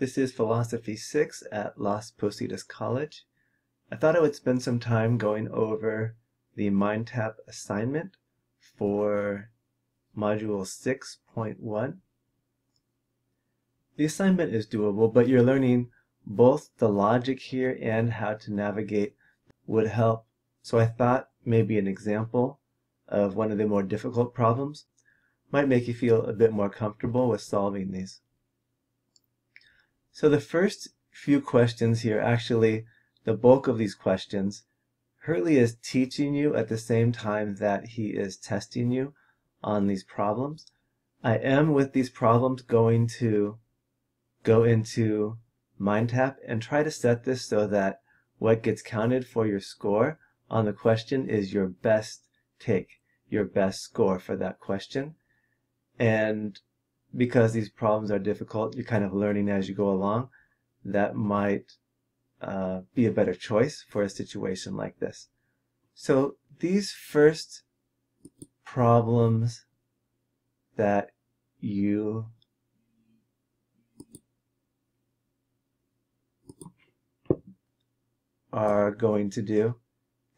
This is Philosophy 6 at Las Positas College. I thought I would spend some time going over the MindTap assignment for Module 6.1. The assignment is doable, but you're learning both the logic here and how to navigate would help. So I thought maybe an example of one of the more difficult problems might make you feel a bit more comfortable with solving these. So the first few questions here, actually the bulk of these questions, Hurley is teaching you at the same time that he is testing you on these problems. I am with these problems going to go into MindTap and try to set this so that what gets counted for your score on the question is your best take, your best score for that question. And because these problems are difficult, you're kind of learning as you go along, that might uh, be a better choice for a situation like this. So these first problems that you are going to do,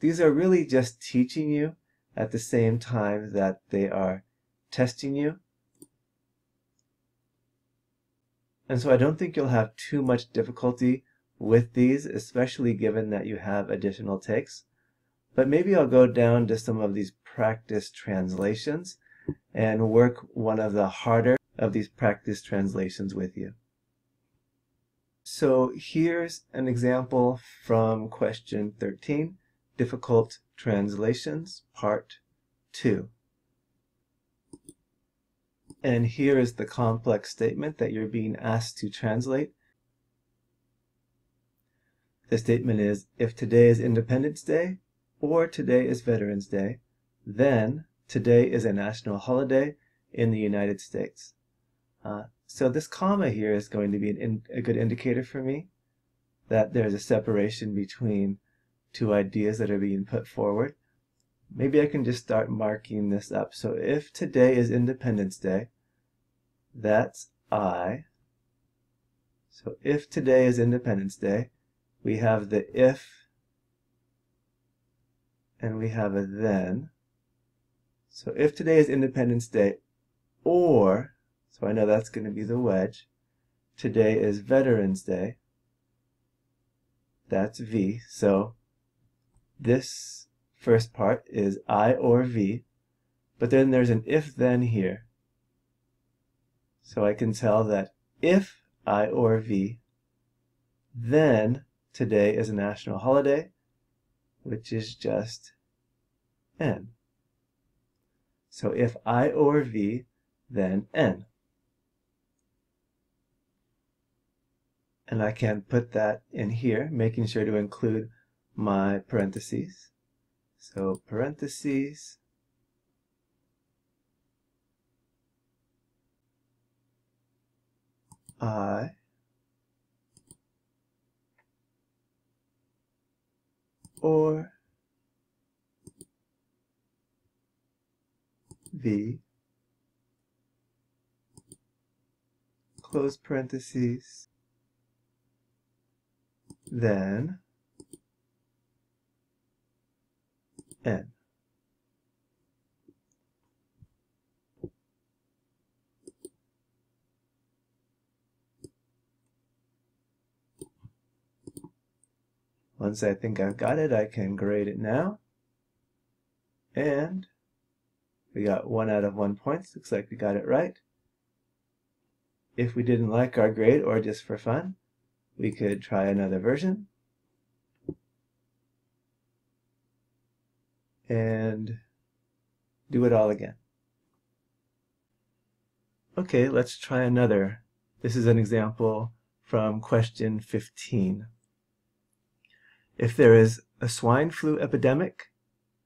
these are really just teaching you at the same time that they are testing you And so I don't think you'll have too much difficulty with these, especially given that you have additional takes. But maybe I'll go down to some of these practice translations and work one of the harder of these practice translations with you. So here's an example from question 13, Difficult Translations, Part 2. And here is the complex statement that you're being asked to translate. The statement is, if today is Independence Day or today is Veterans Day, then today is a national holiday in the United States. Uh, so this comma here is going to be in, a good indicator for me that there's a separation between two ideas that are being put forward. Maybe I can just start marking this up. So if today is Independence Day, that's I. So if today is Independence Day, we have the if and we have a then. So if today is Independence Day, or, so I know that's going to be the wedge, today is Veterans Day, that's V. So this first part is I or V, but then there's an if then here. So I can tell that if I or V, then today is a national holiday, which is just N. So if I or V, then N. And I can put that in here, making sure to include my parentheses. So parentheses, I. Or. V. Close parentheses. Then n. Once I think I've got it, I can grade it now. And we got one out of one points. Looks like we got it right. If we didn't like our grade or just for fun, we could try another version. And do it all again. Okay, let's try another. This is an example from question 15. If there is a swine flu epidemic,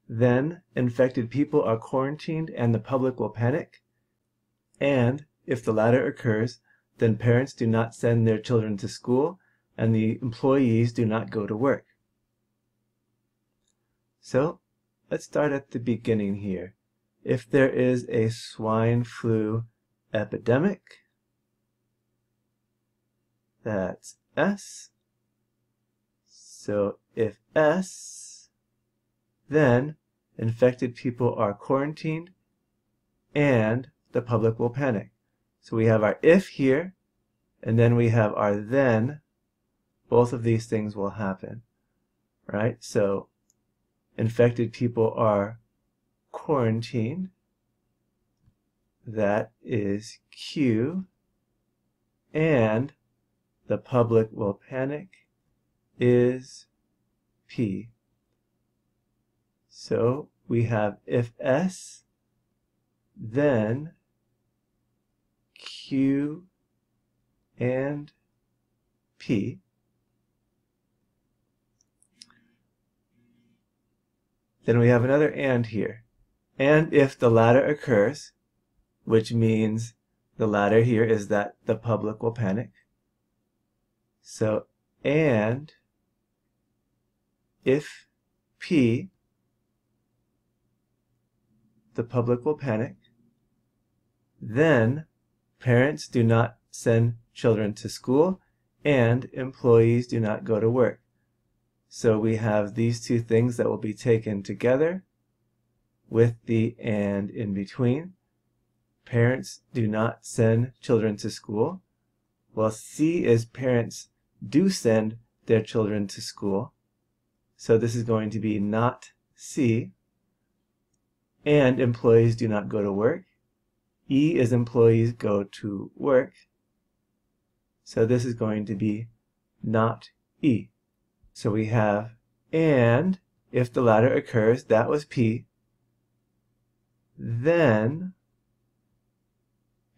then infected people are quarantined and the public will panic. And if the latter occurs, then parents do not send their children to school and the employees do not go to work. So let's start at the beginning here. If there is a swine flu epidemic, that's S. So if S, then infected people are quarantined and the public will panic. So we have our if here, and then we have our then. Both of these things will happen, right? So infected people are quarantined. That is Q. And the public will panic is P. So we have if S, then Q and P. Then we have another and here. And if the latter occurs, which means the latter here is that the public will panic. So, and if P, the public will panic, then parents do not send children to school and employees do not go to work. So we have these two things that will be taken together with the and in between. Parents do not send children to school. Well, C is parents do send their children to school. So this is going to be not C. And employees do not go to work. E is employees go to work. So this is going to be not E. So we have and if the latter occurs, that was P. Then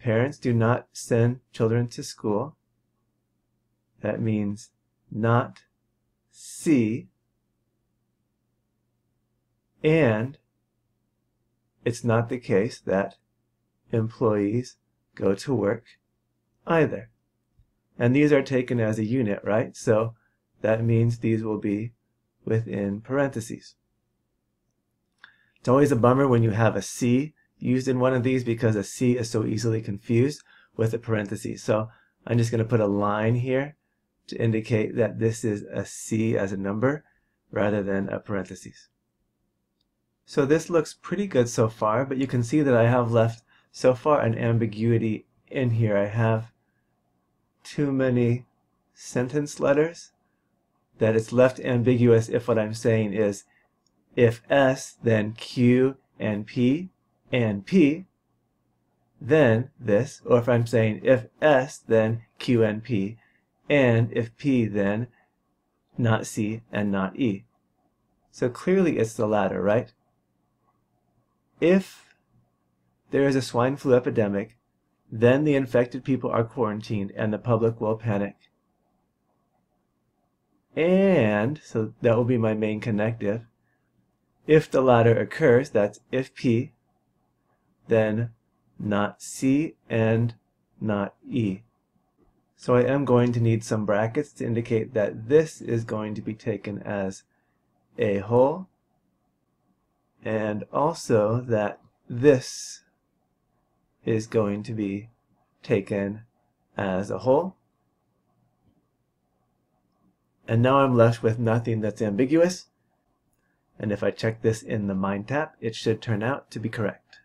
parents do not send children to school. That means not C. And it's not the case that employees go to work either. And these are taken as a unit, right? So that means these will be within parentheses. It's always a bummer when you have a C used in one of these because a C is so easily confused with a parenthesis. So I'm just going to put a line here to indicate that this is a C as a number rather than a parenthesis. So this looks pretty good so far, but you can see that I have left so far an ambiguity in here. I have too many sentence letters that it's left ambiguous if what I'm saying is if S, then Q and P and P, then this, or if I'm saying if S, then Q and P, and if P, then not C and not E. So clearly it's the latter, right? If there is a swine flu epidemic, then the infected people are quarantined and the public will panic. And, so that will be my main connective. If the latter occurs, that's if P, then not C and not E. So I am going to need some brackets to indicate that this is going to be taken as a whole and also that this is going to be taken as a whole. And now I'm left with nothing that's ambiguous. And if I check this in the MindTap, it should turn out to be correct.